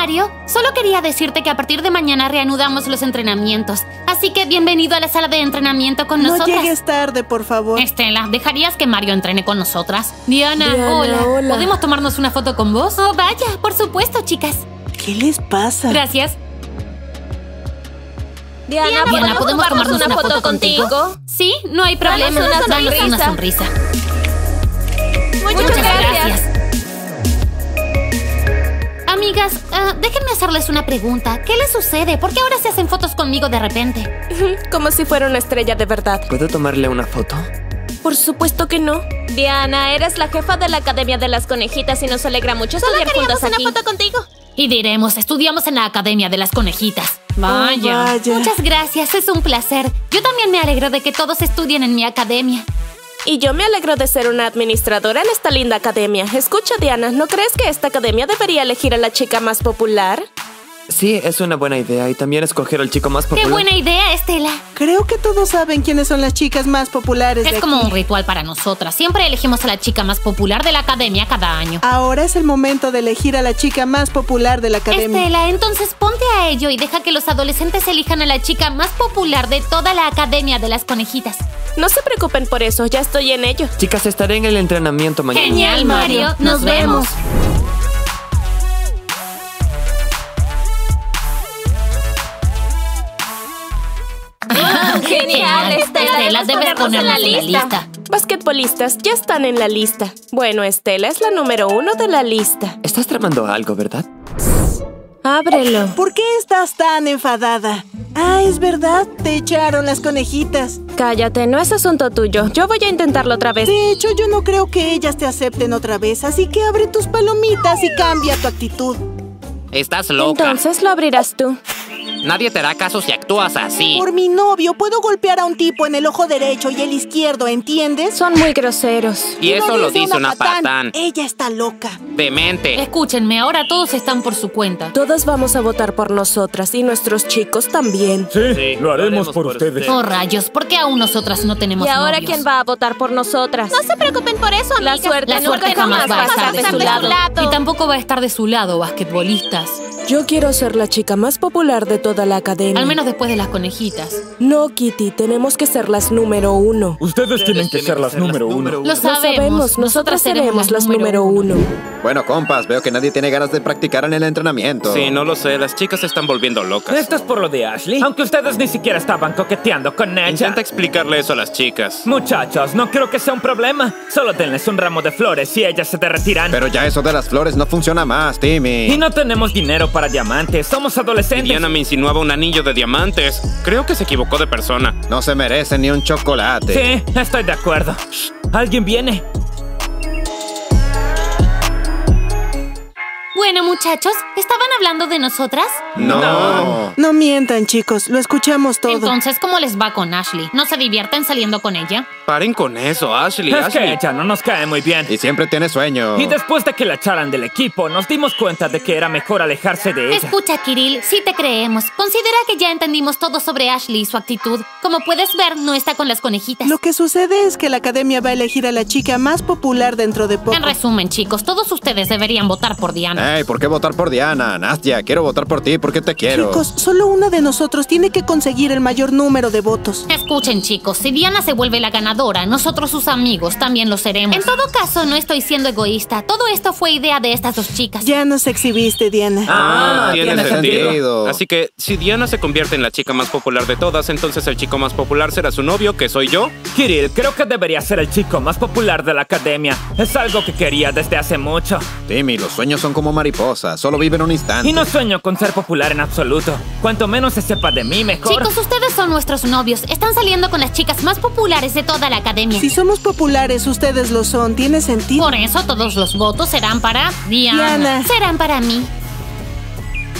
Mario, solo quería decirte que a partir de mañana reanudamos los entrenamientos. Así que bienvenido a la sala de entrenamiento con No nosotras. llegues tarde, por favor. Estela, ¿dejarías que Mario entrene con nosotras? Diana, Diana, hola. hola. ¿Podemos tomarnos una foto con vos? Oh, vaya, por supuesto, chicas. ¿Qué les pasa? Gracias. Diana, Diana, ¿podemos, tomarnos una, foto, contigo? Sí, no hay problema. Danos una Danos una sonrisa. sonrisa. Muchas, gracias. Hacerles una pregunta. ¿Qué les sucede? ¿Por qué ahora se hacen fotos conmigo de repente? Como si fuera una estrella de verdad. ¿Puedo tomarle una foto? Por supuesto que no. Diana, eres la jefa de la Academia de las Conejitas y nos alegra mucho estudiar juntas aquí. una foto contigo. Y diremos, estudiamos en la Academia de las Conejitas. Vaya. Oh, vaya. Muchas gracias, es un placer. Yo también me alegro de que todos estudien en mi academia. Y yo me alegro de ser una administradora en esta linda academia. Escucha, Diana, ¿no crees que esta academia debería elegir a la chica más popular? Sí, es una buena idea. Y también escoger al chico más ¡Qué popular. buena idea, Estela! Creo que todos saben quiénes son las chicas más populares de Es como aquí. un ritual para nosotras. Siempre elegimos a la chica más popular de la academia cada año. Ahora es el momento de elegir a la chica más popular de la academia. Estela, entonces ponte a ello y deja que los adolescentes elijan a la chica más popular de toda la Academia de las Conejitas. No se preocupen por eso, ya estoy en ello. Chicas, estaré en el entrenamiento mañana. Genial, Mario. Nos vemos. Genial, Estela, debes ponernos en la lista. Basquetbolistas ya están en la lista. Bueno, Estela es la número uno de la lista. Estás tramando algo, ¿verdad? Ábrelo. ¿Por qué estás tan enfadada? Ah, es verdad, te echaron las conejitas. Cállate, no es asunto tuyo. Yo voy a intentarlo otra vez. De hecho, yo no creo que ellas te acepten otra vez, así que abre tus palomitas y cambia tu actitud. Estás loca. Entonces lo abrirás tú. Nadie te hará caso si actúas así. Por mi novio, puedo golpear a un tipo en el ojo derecho y el izquierdo, ¿entiendes? Son muy groseros. Y eso lo dice una patán. Ella está loca. Demente. Escúchenme, ahora todos están por su cuenta. Todos vamos a votar por nosotras y nuestros chicos también. Sí, lo haremos por ustedes. Oh, rayos, ¿por qué aún nosotras no tenemos ¿Y ahora novios? quién va a votar por nosotras? No se preocupen por eso, La suerte, La suerte nunca jamás va a estar de su lado. lado. Y tampoco va a estar de su lado, basquetbolistas. Yo quiero ser la chica más popular de toda la academia. Al menos después de las conejitas. No, Kitty, tenemos que ser las número uno. Ustedes tienen que ser las número uno. Lo sabemos, nosotras seremos las número uno. Bueno, compas, veo que nadie tiene ganas de practicar en el entrenamiento. Sí, no lo sé, las chicas se están volviendo locas. Esto es por lo de Ashley. Aunque ustedes ni siquiera estaban coqueteando con ella. Intenta explicarle eso a las chicas. Muchachos, no creo que sea un problema. Solo denles un ramo de flores y ellas se derretirán. Pero ya eso de las flores no funciona más, Timmy. Y no tenemos dinero para diamantes. Somos adolescentes. Diana me insinuaba un anillo de diamantes. Creo que se equivocó de persona. No se merecen ni un chocolate. Sí, estoy de acuerdo. Shh, Alguien viene. Bueno, muchachos, ¿estaban hablando de nosotras? No. No mientan, chicos, lo escuchamos todo. Entonces, ¿cómo les va con Ashley? ¿No se divierten saliendo con ella? Paren con eso, Ashley. Es que Ashley. ella no nos cae muy bien. Y siempre tiene sueño. Y después de que la echaran del equipo, nos dimos cuenta de que era mejor alejarse de ella. Escucha, Kirill, sí te creemos. Considera que ya entendimos todo sobre Ashley y su actitud. Como puedes ver, no está con las conejitas. Lo que sucede es que la academia va a elegir a la chica más popular dentro de poco. En resumen, chicos, todos ustedes deberían votar por Diana. Ey, ¿por qué votar por Diana? Nastia, quiero votar por ti porque te quiero. Chicos, solo una de nosotros tiene que conseguir el mayor número de votos. Escuchen, chicos, si Diana se vuelve la ganadora, nosotros sus amigos también lo seremos. En todo caso, no estoy siendo egoísta. Todo esto fue idea de estas dos chicas. Ya nos exhibiste, Diana. Ah, tiene, tiene sentido. sentido. Así que si Diana se convierte en la chica más popular de todas, entonces el chico más popular será su novio, que soy yo. Kirill, creo que debería ser el chico más popular de la academia. Es algo que quería desde hace mucho. Timmy, los sueños son como mariposas, solo viven un instante. Y no sueño con ser popular en absoluto. Cuanto menos se sepa de mí, mejor. Chicos, ustedes son nuestros novios. Están saliendo con las chicas más populares de toda la academia. Si somos populares, ustedes lo son. Tiene sentido. Por eso todos los votos serán para Diana. Diana. Serán para mí.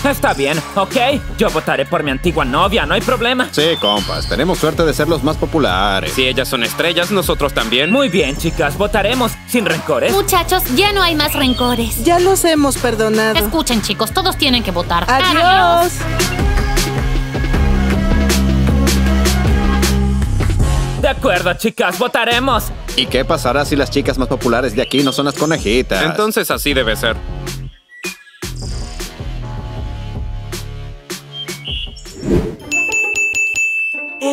Está bien, ¿ok? Yo votaré por mi antigua novia, no hay problema. Sí, compas, tenemos suerte de ser los más populares. Si ellas son estrellas, nosotros también. Muy bien, chicas, votaremos sin rencores. Muchachos, ya no hay más rencores. Ya los hemos perdonado. Escuchen, chicos, todos tienen que votar. Adiós. De acuerdo, chicas, votaremos. ¿Y qué pasará si las chicas más populares de aquí no son las conejitas? Entonces así debe ser.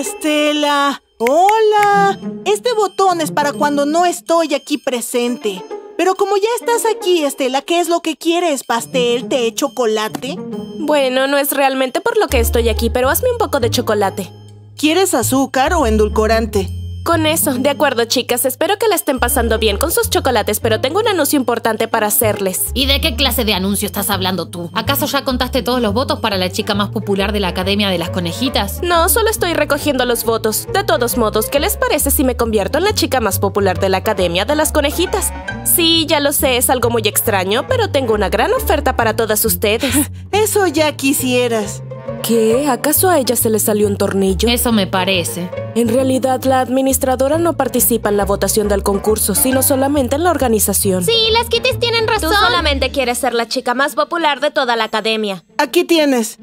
Estela. Hola. Este botón es para cuando no estoy aquí presente. Pero como ya estás aquí, Estela, ¿qué es lo que quieres? ¿Pastel, té, chocolate? Bueno, no es realmente por lo que estoy aquí, pero hazme un poco de chocolate. ¿Quieres azúcar o endulcorante? Con eso, de acuerdo, chicas. Espero que la estén pasando bien con sus chocolates, pero tengo un anuncio importante para hacerles. ¿Y de qué clase de anuncio estás hablando tú? ¿Acaso ya contaste todos los votos para la chica más popular de la Academia de las Conejitas? No, solo estoy recogiendo los votos. De todos modos, ¿qué les parece si me convierto en la chica más popular de la Academia de las Conejitas? Sí, ya lo sé, es algo muy extraño, pero tengo una gran oferta para todas ustedes. Eso ya quisieras. ¿Qué? ¿Acaso a ella se le salió un tornillo? Eso me parece. En realidad, la administradora no participa en la votación del concurso, sino solamente en la organización. Sí, las Kitties tienen razón. Tú solamente quieres ser la chica más popular de toda la academia. Aquí tienes.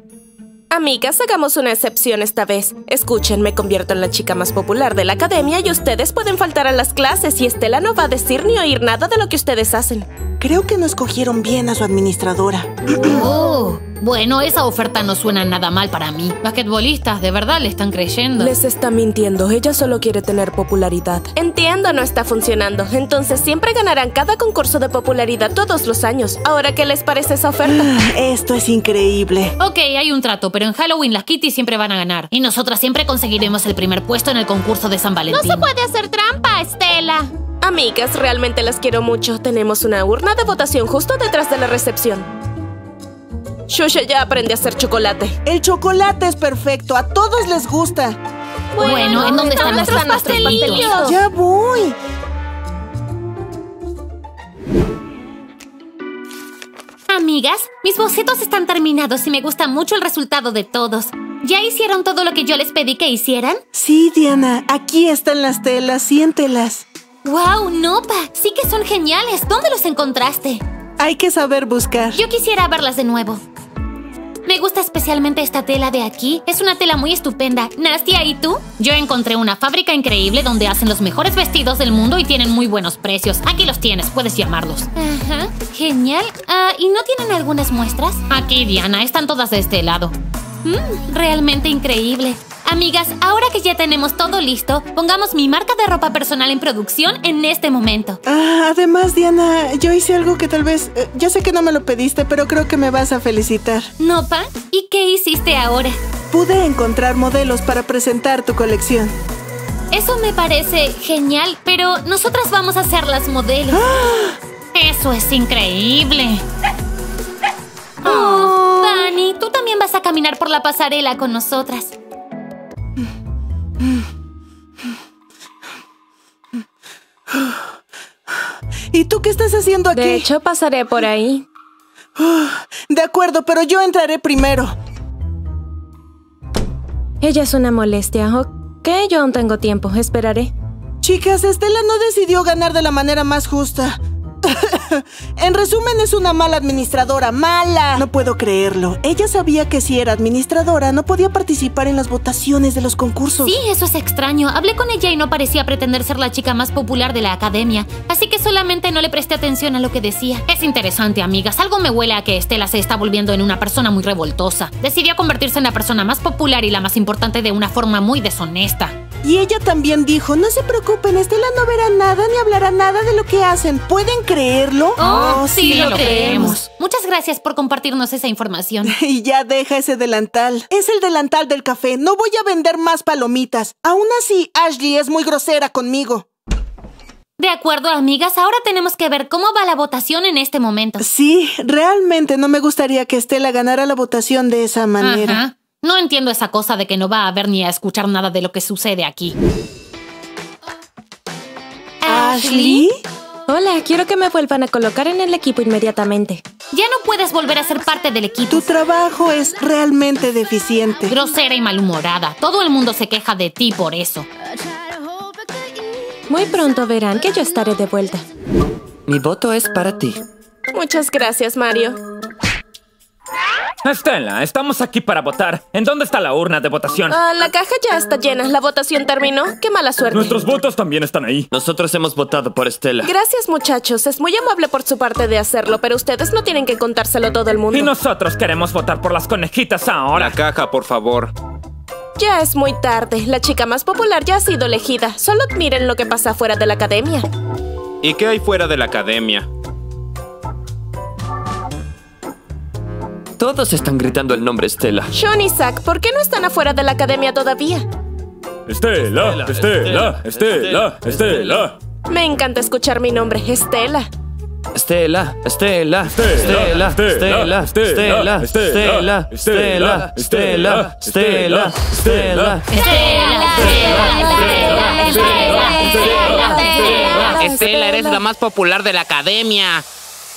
Amigas, hagamos una excepción esta vez. Escuchen, me convierto en la chica más popular de la academia y ustedes pueden faltar a las clases y Estela no va a decir ni oír nada de lo que ustedes hacen. Creo que no escogieron bien a su administradora. Oh, bueno, esa oferta no suena nada mal para mí. Basquetbolistas, de verdad le están creyendo. Les está mintiendo, ella solo quiere tener popularidad. Entiendo, no está funcionando. Entonces siempre ganarán cada concurso de popularidad todos los años. Ahora, ¿qué les parece esa oferta? Esto es increíble. Ok, hay un trato, pero en Halloween las Kitty siempre van a ganar. Y nosotras siempre conseguiremos el primer puesto en el concurso de San Valentín. No se puede hacer trampa, Estela. Amigas, realmente las quiero mucho. Tenemos una urna de votación justo detrás de la recepción. Shusha ya aprende a hacer chocolate. El chocolate es perfecto, a todos les gusta. Bueno, ¿en dónde están nuestros pastelillos? Ya voy. Amigas, mis bocetos están terminados y me gusta mucho el resultado de todos. ¿Ya hicieron todo lo que yo les pedí que hicieran? Sí, Diana, aquí están las telas, siéntelas. ¡Wow, Nopa! Sí que son geniales. ¿Dónde los encontraste? Hay que saber buscar. Yo quisiera verlas de nuevo. Me gusta especialmente esta tela de aquí. Es una tela muy estupenda. Nastia, ¿y tú? Yo encontré una fábrica increíble donde hacen los mejores vestidos del mundo y tienen muy buenos precios. Aquí los tienes, puedes llamarlos. Ajá, genial. Ah, ¿Y no tienen algunas muestras? Aquí, Diana, están todas de este lado. Mmm, realmente increíble. Amigas, ahora que ya tenemos todo listo, pongamos mi marca de ropa personal en producción en este momento. Ah, además, Diana, yo hice algo que tal vez... eh, ya sé que no me lo pediste, pero creo que me vas a felicitar. ¿Nopa? ¿Y qué hiciste ahora? Pude encontrar modelos para presentar tu colección. Eso me parece genial, pero nosotras vamos a ser las modelos. Eso es increíble. Oh, Dani, tú también vas a caminar por la pasarela con nosotras. ¿Y tú qué estás haciendo aquí? De hecho, pasaré por ahí. De acuerdo, pero yo entraré primero. Ella es una molestia. Ok, yo aún tengo tiempo. Esperaré. Chicas, Estela no decidió ganar de la manera más justa. en resumen, es una mala administradora. ¡Mala! No puedo creerlo. Ella sabía que si era administradora, no podía participar en las votaciones de los concursos. Sí, eso es extraño. Hablé con ella y no parecía pretender ser la chica más popular de la academia, así que solamente no le presté atención a lo que decía. Es interesante, amigas. Algo me huele a que Estela se está volviendo en una persona muy revoltosa. Decidió convertirse en la persona más popular y la más importante de una forma muy deshonesta. Y ella también dijo, no se preocupen, Estela no verá nada ni hablará nada de lo que hacen. ¿Pueden creerlo? Oh, sí, lo creemos. Muchas gracias por compartirnos esa información. Y ya deja ese delantal. Es el delantal del café. No voy a vender más palomitas. Aún así, Ashley es muy grosera conmigo. De acuerdo, amigas, ahora tenemos que ver cómo va la votación en este momento. Sí, realmente no me gustaría que Estela ganara la votación de esa manera. Ajá. No entiendo esa cosa de que no va a ver ni a escuchar nada de lo que sucede aquí. ¿Ashley? Hola, quiero que me vuelvan a colocar en el equipo inmediatamente. Ya no puedes volver a ser parte del equipo. Tu trabajo es realmente deficiente. Grosera y malhumorada. Todo el mundo se queja de ti por eso. Muy pronto verán que yo estaré de vuelta. Mi voto es para ti. Muchas gracias, Mario. Estela, estamos aquí para votar. ¿En dónde está la urna de votación? Ah, la caja ya está llena. La votación terminó. Qué mala suerte. Nuestros votos también están ahí. Nosotros hemos votado por Estela. Gracias, muchachos. Es muy amable por su parte de hacerlo, pero ustedes no tienen que contárselo a todo el mundo. Y nosotros queremos votar por las conejitas ahora. La caja, por favor. Ya es muy tarde. La chica más popular ya ha sido elegida. Solo miren lo que pasa fuera de la academia. ¿Y qué hay fuera de la academia? Todos están gritando el nombre Estela. Sean y Zack, ¿por qué no están afuera de la academia todavía? Estela, Estela, Estela, Estela. Me encanta escuchar mi nombre, Estela. Estela, Estela, Estela, Estela, Estela, Estela, Estela, Estela, Estela, Estela, Estela. Estela, eres la más popular de la academia.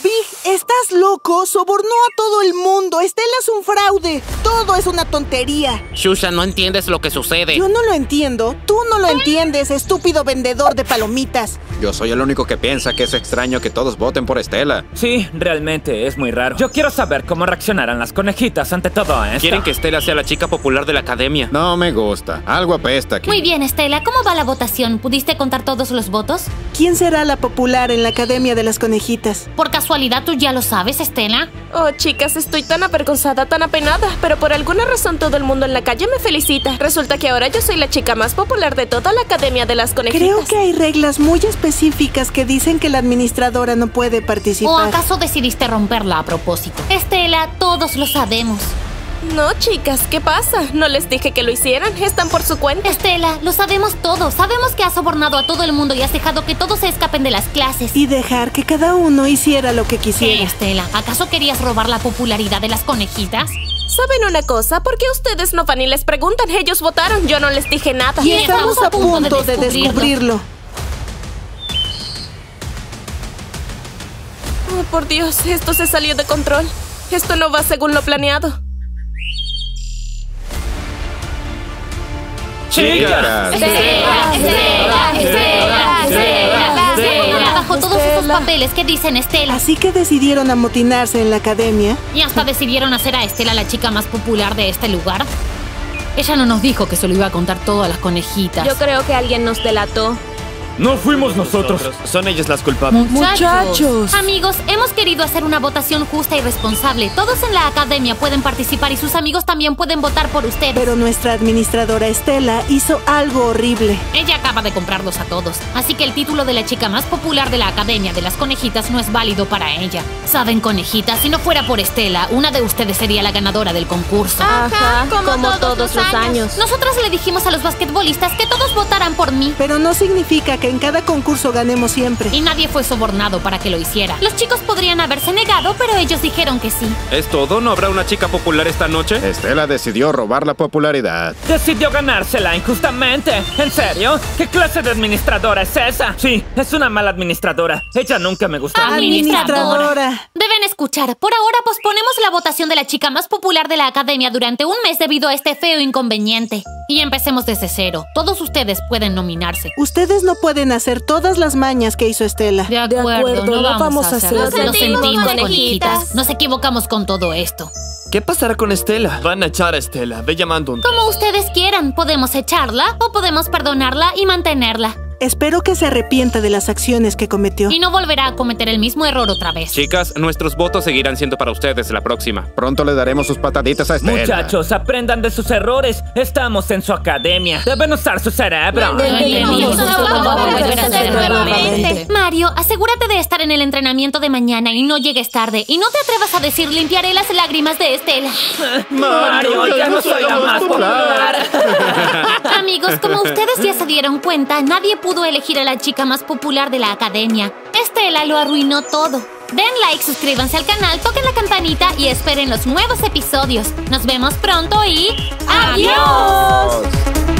Big, ¿estás loco? Sobornó a todo el mundo. Estela es un fraude. Todo es una tontería. Shusha, no entiendes lo que sucede. Yo no lo entiendo. Tú no lo entiendes, estúpido vendedor de palomitas. Yo soy el único que piensa que es extraño que todos voten por Estela. Sí, realmente es muy raro. Yo quiero saber cómo reaccionarán las conejitas ante todo esto. Quieren que Estela sea la chica popular de la academia. No me gusta. Algo apesta aquí. Muy bien, Estela, ¿cómo va la votación? ¿Pudiste contar todos los votos? ¿Quién será la popular en la Academia de las Conejitas? ¿Por casualidad tú ya lo sabes, Estela? Oh, chicas, estoy tan avergonzada, tan apenada, pero por alguna razón todo el mundo en la calle me felicita. Resulta que ahora yo soy la chica más popular de toda la Academia de las Conejitas. Creo que hay reglas muy específicas que dicen que la administradora no puede ¿O participar. acaso decidiste romperla a propósito? Estela, todos lo sabemos. No, chicas, ¿qué pasa? No les dije que lo hicieran, están por su cuenta. Estela, lo sabemos todos. Sabemos que has sobornado a todo el mundo y has dejado que todos se escapen de las clases. Y dejar que cada uno hiciera lo que ¿Qué, quisiera. Estela? ¿Acaso querías robar la popularidad de las conejitas? ¿Saben una cosa? ¿Por qué ustedes no van y les preguntan? Ellos votaron, yo no les dije nada. Y estamos a punto de descubrirlo. Oh, por Dios, esto se salió de control. Esto no va según lo planeado. Chicas. Estela, Estela, Estela, Todos esos Estela. papeles que dicen Estela. Así que decidieron amotinarse en la academia. Y hasta decidieron hacer a Estela la chica más popular de este lugar. Ella no nos dijo que se lo iba a contar todo a las conejitas. Yo creo que alguien nos delató. No fuimos nosotros. Son ellas las culpables. Muchachos. Amigos, hemos querido hacer una votación justa y responsable. Todos en la academia pueden participar y sus amigos también pueden votar por ustedes. Pero nuestra administradora Estela hizo algo horrible. Ella acaba de comprarlos a todos, así que el título de la chica más popular de la Academia de las Conejitas no es válido para ella. Saben, conejitas, si no fuera por Estela, una de ustedes sería la ganadora del concurso. Ajá, como, todos, los años. Nosotras le dijimos a los basquetbolistas que todos votaran por mí. Pero no significa que en cada concurso ganemos siempre. Y nadie fue sobornado para que lo hiciera. Los chicos podrían haberse negado, pero ellos dijeron que sí. ¿Es todo? ¿No habrá una chica popular esta noche? Estela decidió robar la popularidad. Decidió ganársela injustamente. ¿En serio? ¿Qué clase de administradora es esa? Sí, es una mala administradora. Ella nunca me gustó. Administradora. Deben escuchar, por ahora posponemos la votación de la chica más popular de la academia durante un mes debido a este feo inconveniente. Y empecemos desde cero. Todos ustedes pueden nominarse. Ustedes no pueden hacer todas las mañas que hizo Estela. De acuerdo, acuerdo, no, no vamos, vamos a hacerlo. hacerlo. Lo sentimos, conejitas. Nos equivocamos con todo esto. ¿Qué pasará con Estela? Van a echar a Estela. Ve llamando un... Como ustedes quieran, podemos echarla o podemos perdonarla y mantenerla. Espero que se arrepienta de las acciones que cometió. Y no volverá a cometer el mismo error otra vez. Chicas, nuestros votos seguirán siendo para ustedes la próxima. Pronto le daremos sus pataditas a Estela. Muchachos, aprendan de sus errores. Estamos en su academia. Deben usar su cerebro. No entendimos. Eso no vamos a volver a hacer nuevamente. Mario, asegúrate de estar en el entrenamiento de mañana y no llegues tarde. Y no te atrevas a decir limpiaré las lágrimas de Estela. Mario, ya no soy la más popular. Amigos, como ustedes ya se dieron cuenta, nadie pudo elegir a la chica más popular de la academia. Estela lo arruinó todo. Den like, suscríbanse al canal, toquen la campanita y esperen los nuevos episodios. Nos vemos pronto y... ¡Adiós!